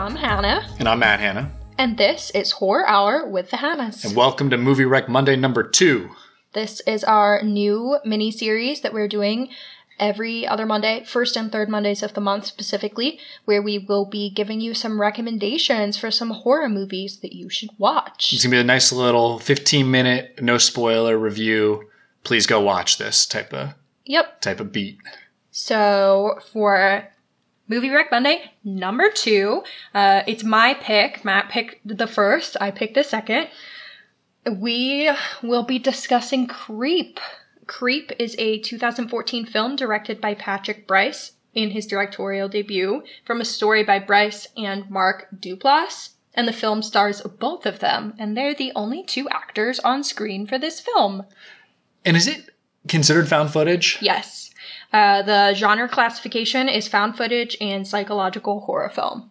Hannah, And I'm Matt Hannah. and this is Horror Hour with the Hannahs. And welcome to Movie Rec Monday number two. This is our new mini series that we're doing every other Monday, first and third Mondays of the month specifically, where we will be giving you some recommendations for some horror movies that you should watch. It's gonna be a nice little 15 minute, no spoiler review. Please go watch this type of Yep. type of beat. So for Movie Rec Monday number two, uh, it's my pick. Matt picked the first. I picked the second. We will be discussing Creep. Creep is a 2014 film directed by Patrick Brice in his directorial debut from a story by Brice and Mark Duplass. And the film stars both of them, and they're the only two actors on screen for this film. And is it considered found footage? Yes. Uh, the genre classification is found footage and psychological horror film.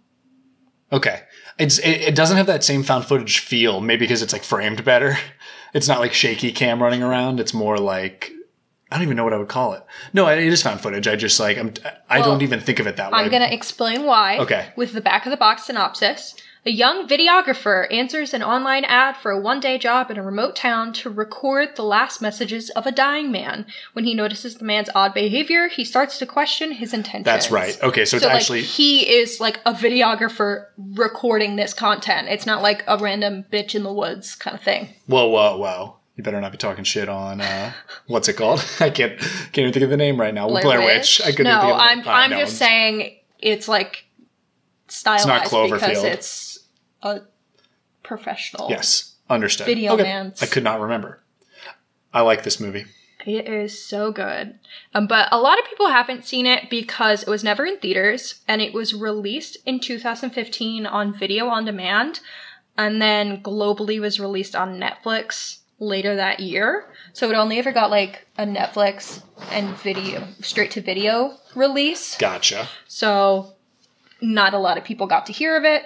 Okay. It's it, it doesn't have that same found footage feel, maybe because it's like framed better. It's not like shaky cam running around. It's more like I don't even know what I would call it. No, it is found footage. I just like I'm I Well, don't even think of it that way. I'm going to explain why. Okay. With the back of the box synopsis. A young videographer answers an online ad for a one day job in a remote town to record the last messages of a dying man. When he notices the man's odd behavior, he starts to question his intentions. That's right. Okay, so it's So, actually like, he is like a videographer recording this content. It's not like a random bitch in the woods kind of thing. Whoa, whoa, whoa. You better not be talking shit on uh what's it called? I can't can't even think of the name right now. Blair, Witch. I couldn't no, think of I'm. Ah, I'm no, just saying it's like stylized not because Cloverfield. it's a professional. Yes. Understood. Video okay. man's- I could not remember. I like this movie. It is so good. Um, but a lot of people haven't seen it because it was never in theaters and it was released in 2015 on video on demand and then globally was released on Netflix later that year. So it only ever got like a Netflix and video straight to video release. Gotcha. So not a lot of people got to hear of it.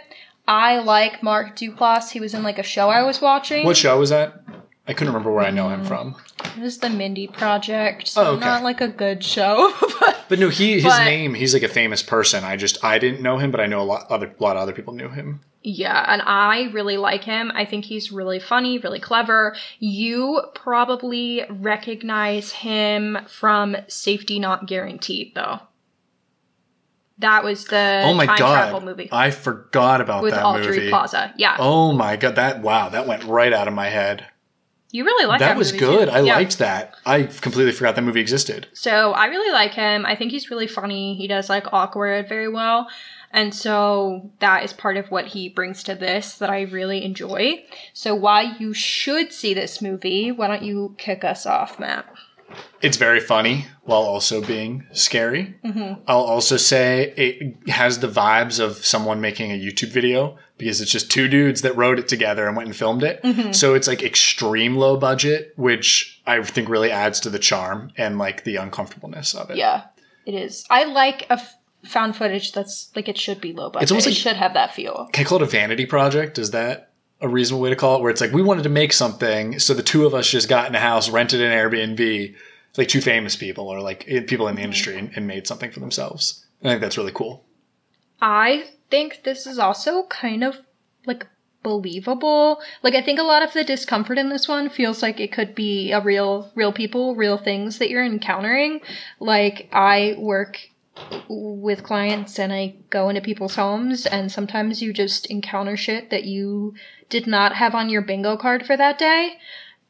I like Mark Duplass. He was in like a show I was watching. What show was that? I couldn't remember where I know him from. It was the Mindy Project. Oh, so Oh, okay. not like a good show. but But no, he his But- name, he's like a famous person. I just I didn't know him, but I know a lot other a lot of other people knew him. yeah, and I really like him. I think he's really funny, really clever. You probably recognize him from Safety Not Guaranteed, though. That was the Oh my time god. travel movie I forgot about with that Audrey movie. Plaza. Yeah, Oh my god, that wow, that went right out of my head. you really like that. that was good. too. I Yeah. liked that. I completely forgot that movie existed. So I really like him. I think he's really funny. He does like awkward very well. And so that is part of what he brings to this that I really enjoy. So why you should see this movie, why don't you kick us off, Matt? It's very funny while also being scary. Mm-hmm. I'll also say it has the vibes of someone making a YouTube video because it's just two dudes that wrote it together and went and filmed it. Mm-hmm. So it's like extreme low budget, which I think really adds to the charm and like the uncomfortableness of it. Yeah, it is. I like a f- found footage that's like it should be low budget. It's almost like, it should have that feel. Can I call it a vanity project? Is that a reasonable way to call it? Where it's like we wanted to make something, so the two of us just got in a house, rented an Airbnb, like two famous people or like people in the industry, and, and made something for themselves. I think that's really cool. I think this is also kind of like believable. Like I think a lot of the discomfort in this one feels like it could be a real real people, real things that you're encountering. Like I work with clients and I go into people's homes and sometimes you just encounter shit that you did not have on your bingo card for that day.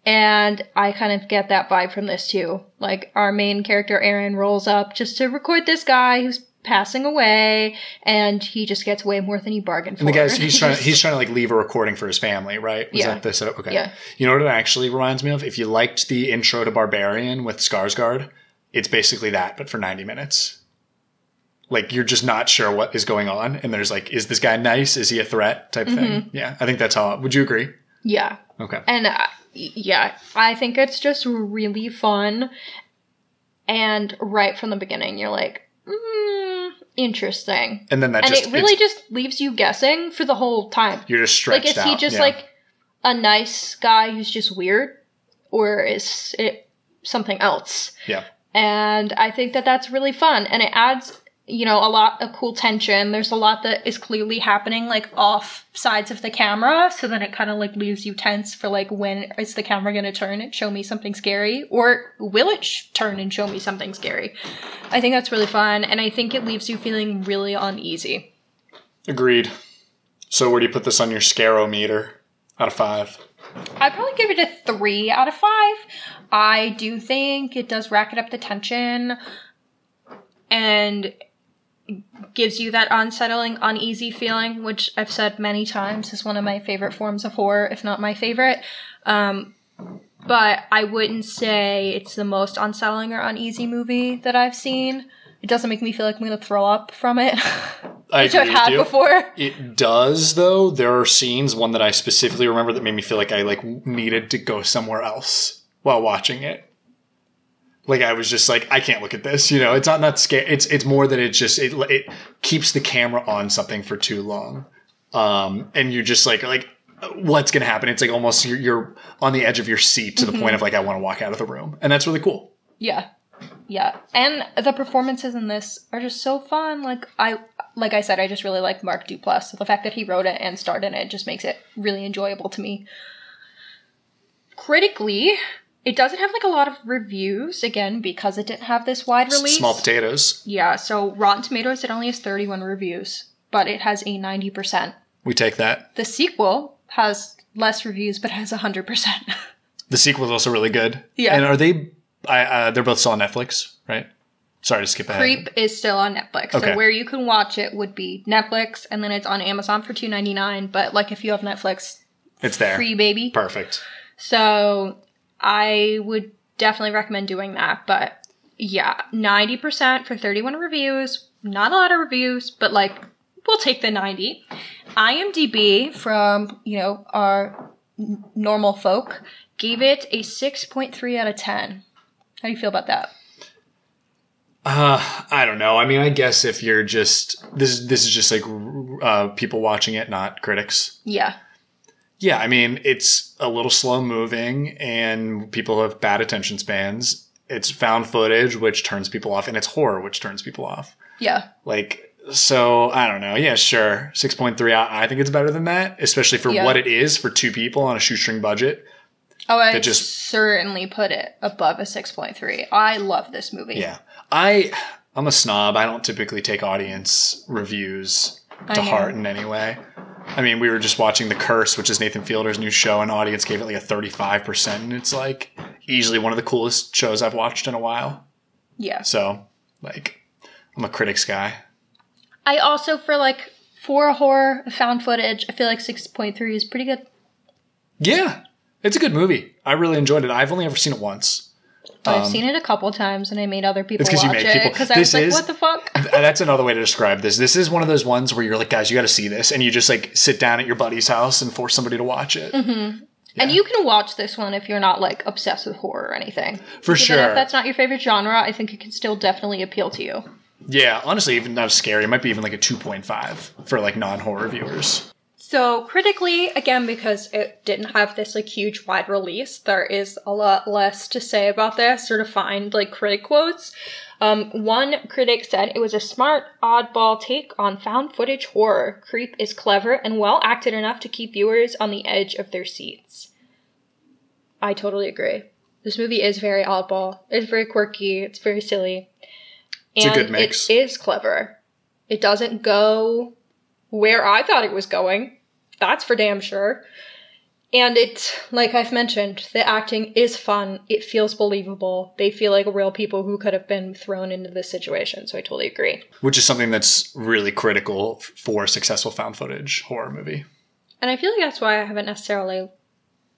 And I kind of get that vibe from this too. Like our main character Aaron rolls up just to record this guy who's passing away and he just gets way more than he bargained for. And the guy's he's trying he's trying to like leave a recording for his family, right? Was Yeah. that the setup? Okay. Yeah. You know what it actually reminds me of? If you liked the intro to Barbarian with Skarsgård, it's basically that, but for ninety minutes. Like you're just not sure what is going on, and there's like, is this guy nice? Is he a threat? Type Mm-hmm. thing. Yeah, I think that's how. Would you agree? Yeah. Okay. And uh, yeah, I think it's just really fun. And right from the beginning, you're like, mm, interesting. And then that and just it really just leaves you guessing for the whole time. you're just Like, stretched is he just yeah. like a nice guy who's just weird? Or is it something else? yeah. And I think that that's really fun. And it adds, you know, a lot of cool tension. There's a lot that is clearly happening like off sides of the camera, so then it kind of like leaves you tense for like when is the camera going to turn and show me something scary, or will it sh- turn and show me something scary? I think that's really fun, and I think it leaves you feeling really uneasy. Agreed. So where do you put this on your scarometer out of five? I'd probably give it a three out of five. I do think it does racket up the tension and gives you that unsettling, uneasy feeling, which I've said many times is one of my favorite forms of horror, if not my favorite. Um, but I wouldn't say it's the most unsettling or uneasy movie that I've seen. It doesn't make me feel like I'm going to throw up from it, I which I've had before. It does though. There are scenes, one that I specifically remember that made me feel like I like needed to go somewhere else while watching it. Like I was just like, I can't look at this. You know, it's not not scary. It's it's more that it just it it keeps the camera on something for too long, um, and you're just like like what's gonna happen? It's like almost you're, you're on the edge of your seat to the point of like I want to walk out of the room, and that's really cool. Yeah. Yeah. And the performances in this are just so fun. Like I like I said, I just really like Mark Duplass. So the fact that he wrote it and starred in it just makes it really enjoyable to me. Critically, it doesn't have like a lot of reviews, again, because it didn't have this wide release. Small potatoes. Yeah, so Rotten Tomatoes, it only has 31 reviews, but it has a 90%. We take that. The sequel has less reviews, but has 100%. The sequel is also really good. Yeah. And are they? I uh, they're both still on Netflix, right? Sorry to skip ahead. Creep is still on Netflix. Okay. So where you can watch it would be Netflix, and then it's on Amazon for two ninety nine. But like if you have Netflix, It's there. free baby. Perfect. So I would definitely recommend doing that. But yeah, ninety percent for thirty one reviews. Not a lot of reviews, but like we'll take the ninety. IMDb from you know our n- normal folk gave it a six point three out of ten. How do you feel about that? Uh, I don't know. I mean, I guess if you're just this, this is just like uh, people watching it, not critics. Yeah. Yeah, I mean, it's a little slow moving, and people have bad attention spans. It's found footage, which turns people off, and it's horror, which turns people off. Yeah. Like, so I don't know. Yeah, sure, six point three. I, I think it's better than that, especially for Yeah. what it is for two people on a shoestring budget. Oh, I just- certainly put it above a 6.3. I love this movie. Yeah, I I'm a snob. I don't typically take audience reviews to heart in any way. I mean, we were just watching The Curse, which is Nathan Fielder's new show, and audience gave it like a 35%, and it's like easily one of the coolest shows I've watched in a while. Yeah. So, like, I'm a critics guy. I also, for like, for a horror found footage, I feel like 6.3 is pretty good. Yeah, it's a good movie. I really enjoyed it. I've only ever seen it once. I've seen it a couple times and I made other people Um, It's 'cause you watch made it people- because I this was like, is- what the fuck? That's another way to describe this. This is one of those ones where you're like, guys, you got to see this, and you just like sit down at your buddy's house and force somebody to watch it. And you can watch this one if you're not like obsessed with horror or anything. For Even sure. if that's not your favorite genre, I think it can still definitely appeal to you. Yeah, honestly, even not scary. It might be even like a 2.5 for like non horror viewers. So critically, again, because it didn't have this like huge wide release, there is a lot less to say about this or to find like critic quotes. Um, one critic said it was a smart, oddball take on found footage horror. Creep is clever and well acted enough to keep viewers on the edge of their seats. I totally agree. This movie is very oddball. It's very quirky. It's very silly. It's a good mix. It is clever. It doesn't go where I thought it was going. That's for damn sure. And it's, like I've mentioned, the acting is fun. It feels believable. They feel like real people who could have been thrown into this situation. So I totally agree. which is something that's really critical for successful found footage horror movie. And I feel like that's why I haven't necessarily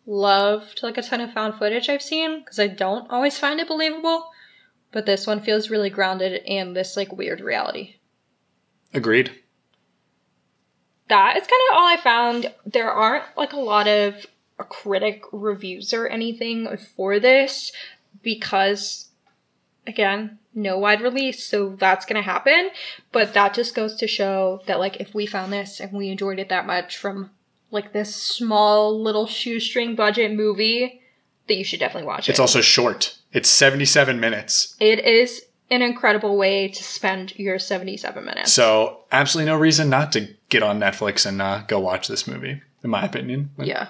loved like a ton of found footage I've seen because I don't always find it believable. But this one feels really grounded in this like weird reality. Agreed. That is kind of all I found. There aren't like a lot of critic reviews or anything for this because, again, no wide release, so that's gonna happen. But that just goes to show that, like, if we found this and we enjoyed it that much from like this small little shoestring budget movie, that you should definitely watch It's it. It's also short. It's 77 minutes. It is an incredible way to spend your 77 minutes. So absolutely no reason not to get on Netflix and uh, go watch this movie, in my opinion. yeah.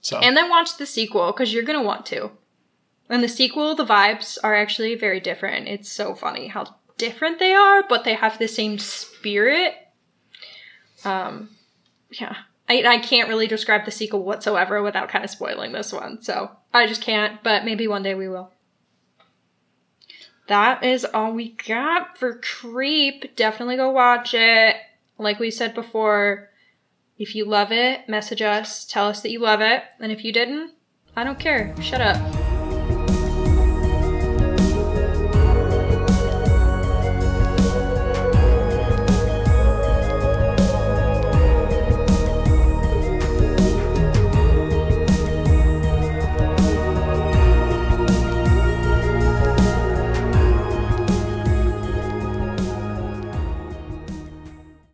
So And then watch the sequel because you're going to want to. And the sequel, the vibes are actually very different. It's so funny how different they are, but they have the same spirit. Um, yeah. I, I can't really describe the sequel whatsoever without kind of spoiling this one. So I just can't, but maybe one day we will. That is all we got for Creep. Definitely go watch it. Like we said before, if you love it, message us, tell us that you love it. And if you didn't, I don't care. Shut up.